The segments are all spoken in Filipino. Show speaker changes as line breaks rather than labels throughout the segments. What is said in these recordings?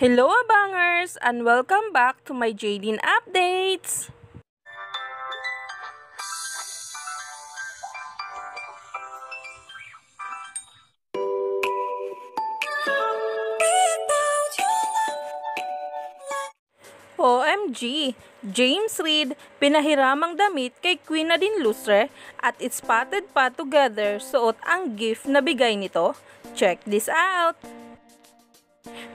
Hello abangers and welcome back to my Jadine Updates! OMG! James Reid pinahiramang damit kay Queen Nadine Lustre at it's spotted pa together suot ang gift na bigay nito. Check this out!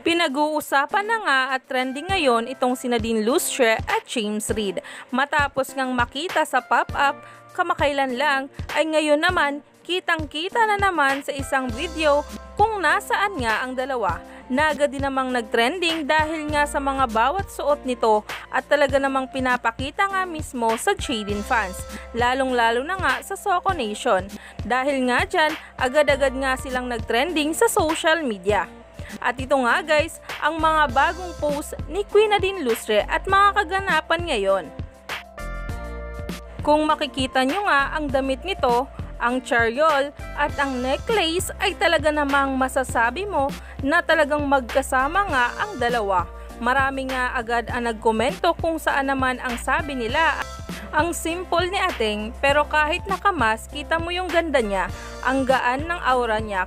Pinag-uusapan na nga at trending ngayon itong si Nadine Lustre at James Reid. Matapos ngang makita sa pop-up kamakailan lang ay ngayon naman kitang-kita na naman sa isang video kung nasaan nga ang dalawa na agad din namang nagtrending dahil nga sa mga bawat suot nito at talaga namang pinapakita nga mismo sa Jaden fans, lalong-lalo na nga sa Soko Nation. Dahil nga dyan, agad-agad nga silang nagtrending sa social media. At ito nga guys, ang mga bagong post ni Queen Nadine Lustre at mga kaganapan ngayon. Kung makikita nyo nga ang damit nito, ang chariol at ang necklace ay talaga namang masasabi mo na talagang magkasama nga ang dalawa. Marami nga agad ang nagkomento kung saan naman ang sabi nila. Ang simple ni ating pero kahit nakamas kita mo yung ganda niya, ang gaan ng aura niya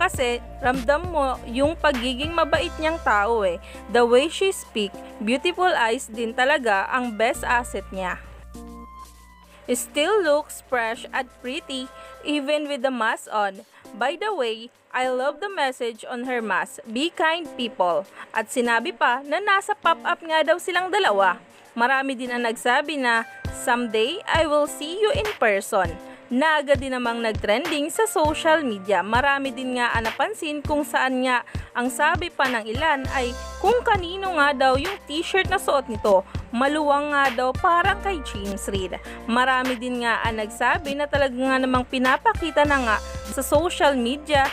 kasi ramdam mo yung pagiging mabait niyang tao eh. The way she speak, beautiful eyes din talaga ang best asset niya still looks fresh and pretty even with the mask on. By the way, I love the message on her mask, be kind people. At sinabi pa na nasa pop-up nga daw silang dalawa. Marami din ang nagsabi na, someday I will see you in person na agad din namang nagtrending sa social media. Marami din nga ang napansin kung saan nga ang sabi pa ng ilan ay kung kanino nga daw yung t-shirt na suot nito. Maluwang nga daw para kay James Reid. Marami din nga ang nagsabi na talaga nga namang pinapakita na nga sa social media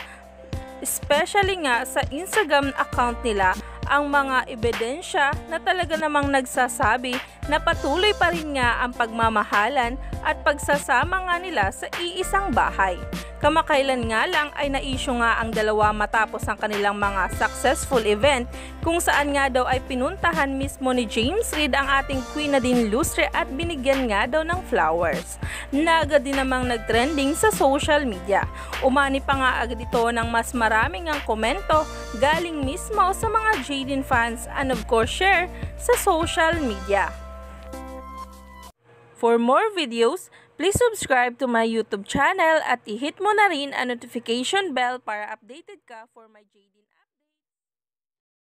especially nga sa Instagram account nila ang mga ebidensya na talaga namang nagsasabi na patuloy pa rin nga ang pagmamahalan at pagsasama nga nila sa iisang bahay. Kamakailan nga lang ay naisyo nga ang dalawa matapos ang kanilang mga successful event kung saan nga daw ay pinuntahan mismo ni James Reid ang ating Queen Nadine Lustre at binigyan nga daw ng flowers. Nagad din namang nagtrending sa social media. Umani pa nga agad ito ng mas maraming ang komento galing mismo sa mga Jaden fans and of course share sa social media. For more videos, please subscribe to my YouTube channel at i-hit mo na rin ang notification bell para updated ka for my JD